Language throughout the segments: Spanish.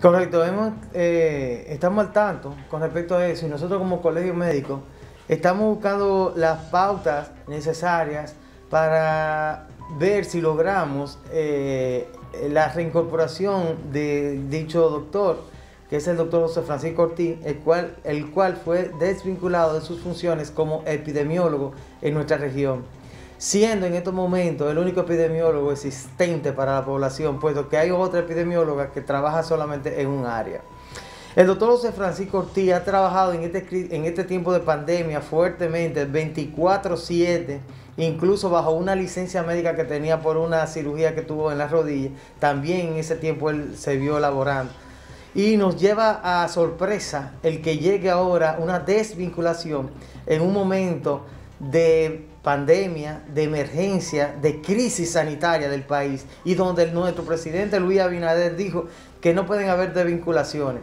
Correcto, hemos, eh, estamos al tanto con respecto a eso y nosotros como colegio médico estamos buscando las pautas necesarias para ver si logramos eh, la reincorporación de dicho doctor, que es el doctor José Francisco Ortiz, el cual, el cual fue desvinculado de sus funciones como epidemiólogo en nuestra región siendo en estos momentos el único epidemiólogo existente para la población, puesto que hay otra epidemióloga que trabaja solamente en un área. El doctor José Francisco Ortiz ha trabajado en este, en este tiempo de pandemia fuertemente, 24/7, incluso bajo una licencia médica que tenía por una cirugía que tuvo en la rodilla. También en ese tiempo él se vio elaborando. Y nos lleva a sorpresa el que llegue ahora una desvinculación en un momento de pandemia, de emergencia, de crisis sanitaria del país y donde nuestro presidente Luis Abinader dijo que no pueden haber desvinculaciones.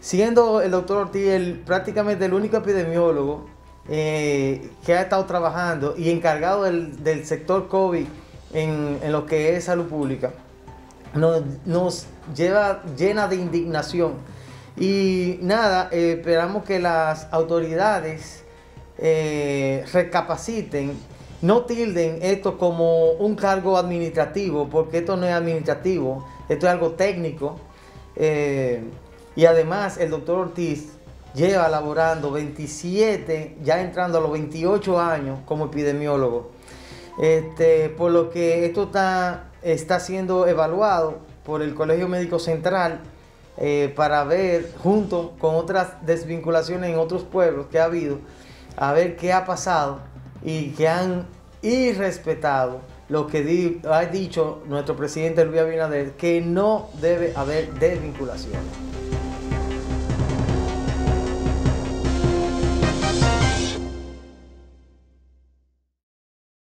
Siendo el doctor Ortiz prácticamente el único epidemiólogo eh, que ha estado trabajando y encargado del, sector COVID en, lo que es salud pública, nos, lleva llena de indignación. Y nada, eh, esperamos que las autoridades eh, recapaciten, no tilden esto como un cargo administrativo, porque esto no es administrativo, esto es algo técnico. Eh, y además el doctor Ortiz lleva laborando 27, ya entrando a los 28 años como epidemiólogo. Este, por lo que esto está, está siendo evaluado por el Colegio Médico Central eh, para ver, junto con otras desvinculaciones en otros pueblos que ha habido, a ver qué ha pasado y que han irrespetado lo que ha dicho nuestro presidente Luis Abinader, que no debe haber desvinculación.